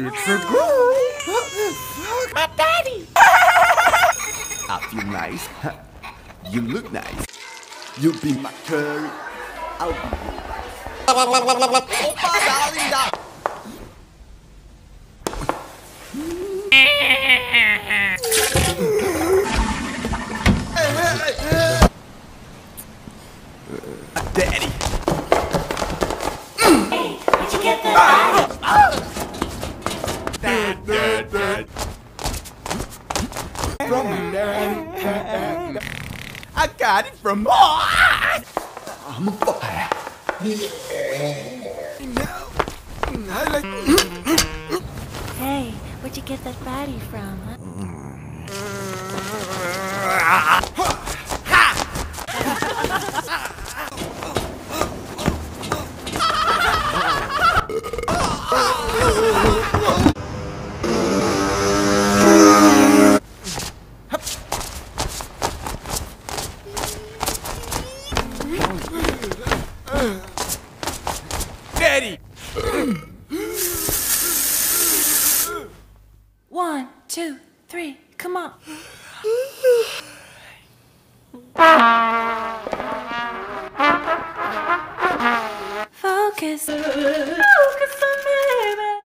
It's a girl. My daddy. I feel nice. You look nice. You be my curry. I'll be your. Daddy. Did you get that? Dad, dad, dad. From Daddy. I got it from I'm a fire. I like. Hey, where'd you get that body from? Huh? Mm. ready. One, two, three, come on. Focus. Focus.